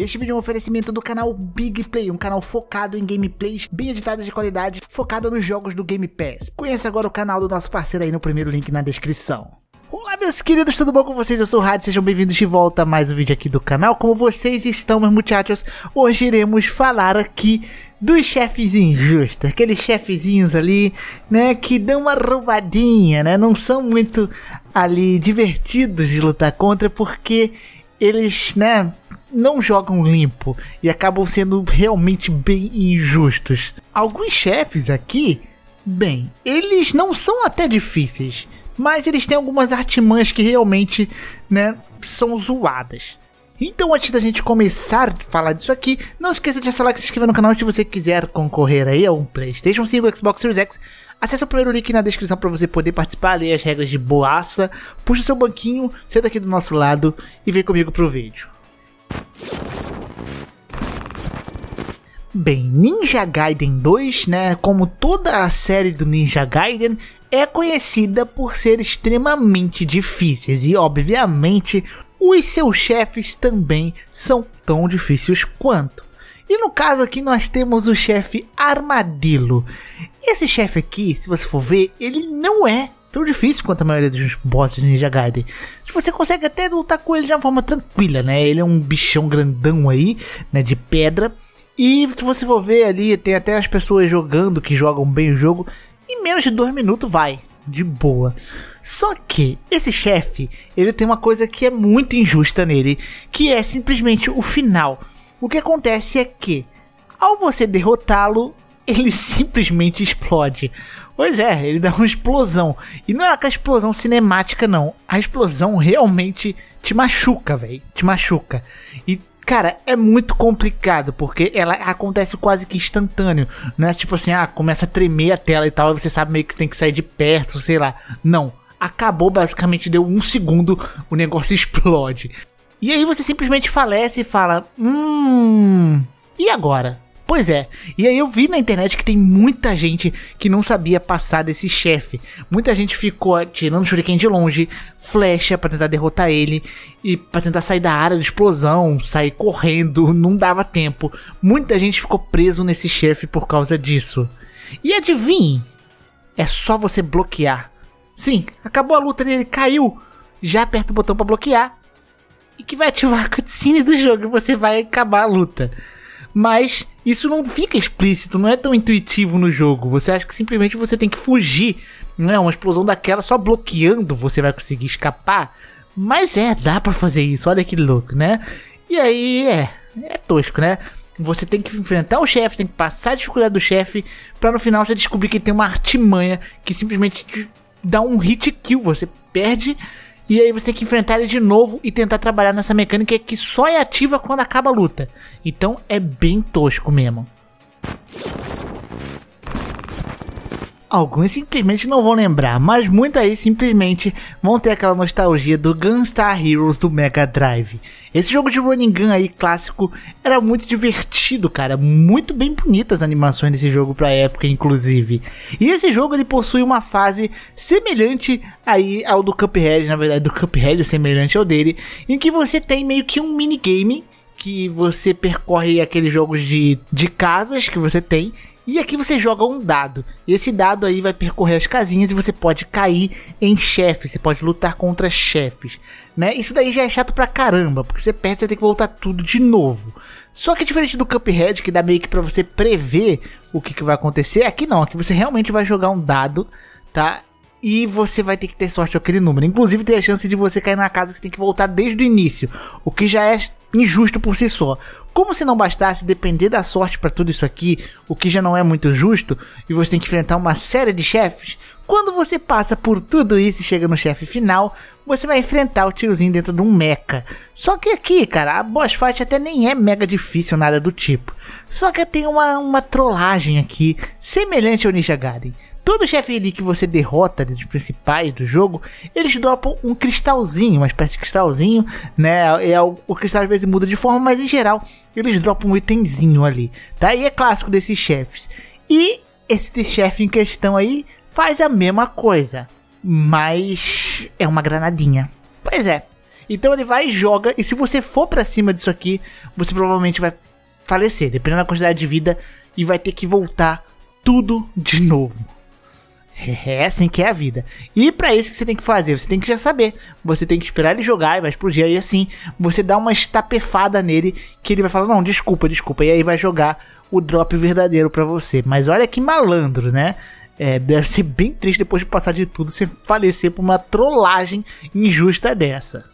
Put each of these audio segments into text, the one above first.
Este vídeo é um oferecimento do canal Big Play, um canal focado em gameplays bem editadas de qualidade, focada nos jogos do Game Pass. Conheça agora o canal do nosso parceiro aí no primeiro link na descrição. Olá meus queridos, tudo bom com vocês? Eu sou o Rad, sejam bem-vindos de volta a mais um vídeo aqui do canal. Como vocês estão, meus muchachos? Hoje iremos falar aqui dos chefes injustos, aqueles chefezinhos ali, né, que dão uma roubadinha, né, não são muito ali divertidos de lutar contra porque eles, né, não jogam limpo e acabam sendo realmente bem injustos. Alguns chefes aqui, bem, eles não são até difíceis, mas eles têm algumas artimanhas que realmente, né, são zoadas. Então, antes da gente começar a falar disso aqui, não esqueça de like, se inscrever no canal e se você quiser concorrer aí a um PlayStation 5 Xbox Series X, acesse o primeiro link na descrição para você poder participar, ler as regras de boaça, puxa seu banquinho, senta aqui do nosso lado e vem comigo pro vídeo. Bem, Ninja Gaiden 2, né, como toda a série do Ninja Gaiden, é conhecida por ser extremamente difíceis e, obviamente, os seus chefes também são tão difíceis quanto. E no caso aqui nós temos o chefe Armadillo. Esse chefe aqui, se você for ver, ele não é tão difícil quanto a maioria dos bosses de Ninja Gaiden. Se você consegue até lutar com ele de uma forma tranquila, né? Ele é um bichão grandão aí, né, de pedra. E se você for ver ali, tem até as pessoas jogando que jogam bem o jogo. Em menos de dois minutos vai, de boa. Só que esse chefe, ele tem uma coisa que é muito injusta nele, que é simplesmente o final. O que acontece é que, ao você derrotá-lo, ele simplesmente explode. Pois é, ele dá uma explosão. E não é aquela explosão cinemática, não. A explosão realmente te machuca, velho. Te machuca. E Cara, é muito complicado, porque ela acontece quase que instantâneo. Não é tipo assim, ah, começa a tremer a tela e tal, e você sabe meio que tem que sair de perto, sei lá. Não. Acabou, basicamente, deu um segundo, o negócio explode. E aí você simplesmente falece e fala: Hum. E agora? Pois é, e aí eu vi na internet que tem muita gente que não sabia passar desse chefe. Muita gente ficou tirando shuriken de longe, flecha para tentar derrotar ele e para tentar sair da área de explosão, sair correndo, não dava tempo. Muita gente ficou preso nesse chefe por causa disso. E adivinhe, é só você bloquear. Sim, acabou a luta dele, caiu. Já aperta o botão para bloquear e que vai ativar a cutscene do jogo e você vai acabar a luta. Mas isso não fica explícito, não é tão intuitivo no jogo. Você acha que simplesmente você tem que fugir, não é? Uma explosão daquela só bloqueando você vai conseguir escapar. Mas é, dá para fazer isso, olha que louco, né? E aí é, é tosco, né? Você tem que enfrentar o chefe, tem que passar a dificuldade do chefe, para no final você descobrir que ele tem uma artimanha que simplesmente dá um hit kill. Você perde e aí você tem que enfrentar ele de novo e tentar trabalhar nessa mecânica que só é ativa quando acaba a luta. Então é bem tosco mesmo. Alguns simplesmente não vão lembrar, mas muitos aí simplesmente vão ter aquela nostalgia do Gunstar Heroes do Mega Drive. Esse jogo de running gun aí clássico era muito divertido, cara, muito bem bonitas as animações desse jogo pra época, inclusive. E esse jogo ele possui uma fase semelhante aí ao do Cuphead, na verdade do Cuphead semelhante ao dele, em que você tem meio que um minigame que você percorre aqueles jogos de, de casas que você tem e aqui você joga um dado. E esse dado aí vai percorrer as casinhas e você pode cair em chefes. Você pode lutar contra chefes. Né? Isso daí já é chato pra caramba. Porque você perde, você tem que voltar tudo de novo. Só que diferente do Cuphead, que dá meio que pra você prever o que, que vai acontecer. Aqui não, aqui você realmente vai jogar um dado, tá? E você vai ter que ter sorte com aquele número. Inclusive tem a chance de você cair na casa que você tem que voltar desde o início. O que já é injusto por si só. Como se não bastasse depender da sorte para tudo isso aqui, o que já não é muito justo, e você tem que enfrentar uma série de chefes, quando você passa por tudo isso e chega no chefe final, você vai enfrentar o tiozinho dentro de um mecha. Só que aqui, cara, a boss fight até nem é mega difícil, nada do tipo. Só que tem uma, uma trollagem aqui, semelhante ao Ninja Gaiden. Todo chefe ali que você derrota dos principais do jogo, eles dropam um cristalzinho, uma espécie de cristalzinho, né? É, o, o cristal às vezes muda de forma, mas em geral eles dropam um itemzinho ali, tá? E é clássico desses chefes. E esse chefe em questão aí faz a mesma coisa, mas é uma granadinha. Pois é. Então ele vai e joga, e se você for para cima disso aqui, você provavelmente vai falecer, dependendo da quantidade de vida, e vai ter que voltar tudo de novo. É assim que é a vida. E para isso que você tem que fazer, você tem que já saber. Você tem que esperar ele jogar e vai explodir. Aí assim, você dá uma estapefada nele que ele vai falar: "Não, desculpa, desculpa". E aí vai jogar o drop verdadeiro para você. Mas olha que malandro, né? É, deve ser bem triste depois de passar de tudo você falecer por uma trollagem injusta dessa.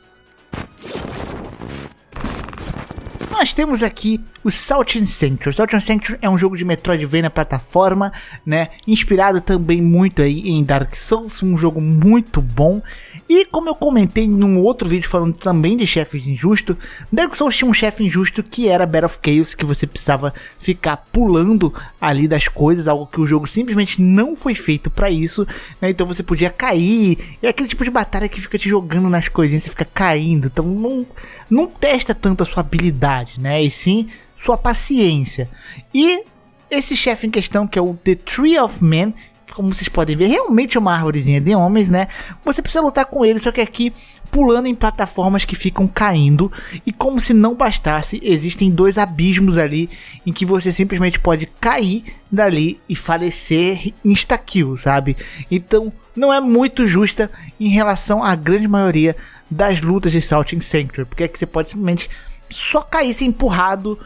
Nós temos aqui o Salt and Sanctuary. Salt and Sanctuary é um jogo de Metroidvania plataforma, né? Inspirado também muito aí em Dark Souls, um jogo muito bom. E como eu comentei num outro vídeo falando também de chefes injustos, Dark Souls tinha um chefe injusto que era Battle of Chaos, que você precisava ficar pulando ali das coisas, algo que o jogo simplesmente não foi feito para isso, né? Então você podia cair, é aquele tipo de batalha que fica te jogando nas coisinhas, você fica caindo, então não, não testa tanto a sua habilidade, né? E sim sua paciência. E esse chefe em questão, que é o The Tree of Men, como vocês podem ver, realmente é uma árvorezinha de homens, né? Você precisa lutar com ele, só que aqui pulando em plataformas que ficam caindo. E como se não bastasse, existem dois abismos ali em que você simplesmente pode cair dali e falecer insta-kill, sabe? Então não é muito justa em relação à grande maioria das lutas de Salting Sanctuary, porque é que você pode simplesmente só cair ser empurrado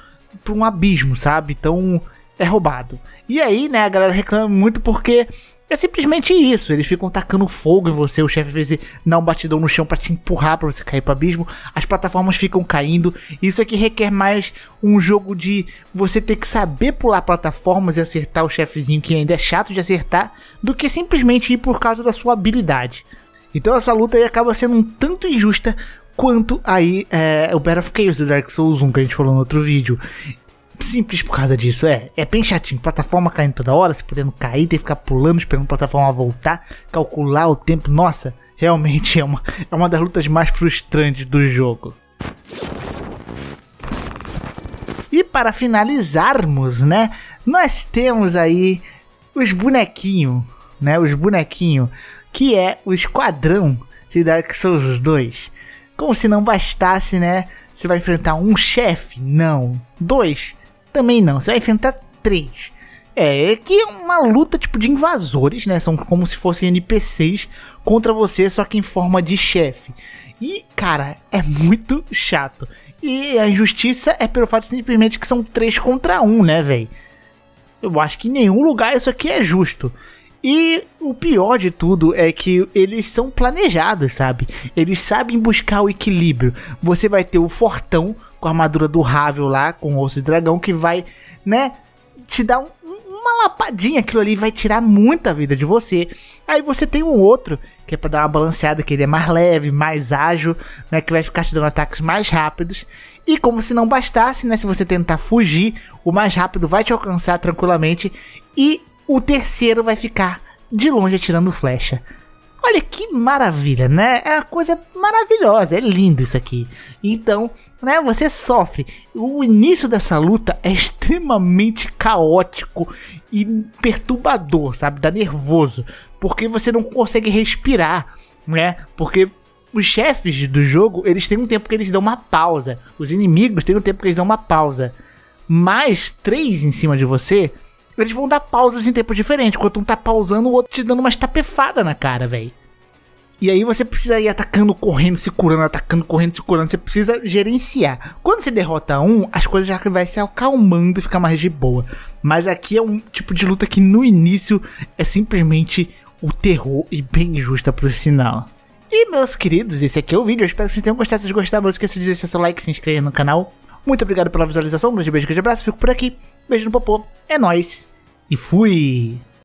para um abismo, sabe? Então é roubado. E aí, né, a galera reclama muito porque é simplesmente isso. Eles ficam tacando fogo em você. O chefe às vezes dá um batidão no chão para te empurrar para você cair para abismo. As plataformas ficam caindo. Isso aqui requer mais um jogo de você ter que saber pular plataformas e acertar o chefezinho que ainda é chato de acertar, do que simplesmente ir por causa da sua habilidade. Então essa luta aí acaba sendo um tanto injusta quanto aí é, o Battle of Chaos do Dark Souls 1 que a gente falou no outro vídeo. Simples por causa disso, é. É bem chatinho. Plataforma caindo toda hora, se podendo cair, ter que ficar pulando, esperando a plataforma voltar, calcular o tempo. Nossa, realmente é uma, é uma das lutas mais frustrantes do jogo. E para finalizarmos, né, nós temos aí os bonequinhos, né, os bonequinhos, que é o esquadrão de Dark Souls 2. Como se não bastasse, né? Você vai enfrentar um chefe? Não. Dois? Também não. Você vai enfrentar três. É, é que é uma luta tipo de invasores, né? São como se fossem NPCs contra você, só que em forma de chefe. E, cara, é muito chato. E a injustiça é pelo fato simplesmente que são três contra um, né, velho? Eu acho que em nenhum lugar isso aqui é justo. E o pior de tudo é que eles são planejados, sabe? Eles sabem buscar o equilíbrio. Você vai ter o fortão com a armadura do Ravel lá, com o osso de dragão, que vai, né, te dar um, uma lapadinha. Aquilo ali vai tirar muita vida de você. Aí você tem um outro, que é pra dar uma balanceada, que ele é mais leve, mais ágil, né, que vai ficar te dando ataques mais rápidos. E como se não bastasse, né, se você tentar fugir, o mais rápido vai te alcançar tranquilamente. E o terceiro vai ficar de longe atirando flecha. Olha que maravilha, né? É uma coisa maravilhosa, é lindo isso aqui. Então, né, você sofre. O início dessa luta é extremamente caótico e perturbador, sabe? Dá nervoso, porque você não consegue respirar, né? Porque os chefes do jogo, eles têm um tempo que eles dão uma pausa. Os inimigos têm um tempo que eles dão uma pausa. Mais três em cima de você, eles vão dar pausas em tempo diferente. Enquanto um tá pausando, o outro te dando uma estapefada na cara, velho. E aí você precisa ir atacando, correndo, se curando, atacando, correndo, se curando. Você precisa gerenciar. Quando você derrota um, as coisas já vai se acalmando e ficar mais de boa. Mas aqui é um tipo de luta que no início é simplesmente o terror e bem injusta por sinal. E meus queridos, esse aqui é o vídeo. Eu espero que vocês tenham gostado. Se gostaram, não esqueça de deixar seu like, se inscrever no canal. Muito obrigado pela visualização. Um grande beijo, grande abraço. Fico por aqui. Beijo no popô. É nóis. E fui.